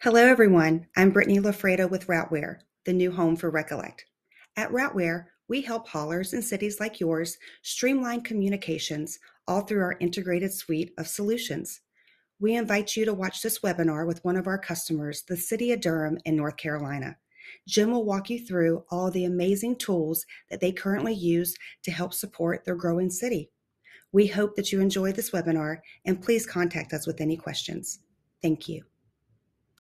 Hello, everyone. I'm Brittany Lafredo with Routeware, the new home for Recollect. At Routeware, we help haulers in cities like yours streamline communications all through our integrated suite of solutions. We invite you to watch this webinar with one of our customers, the City of Durham in North Carolina. Jim will walk you through all the amazing tools that they currently use to help support their growing city. We hope that you enjoy this webinar and please contact us with any questions. Thank you.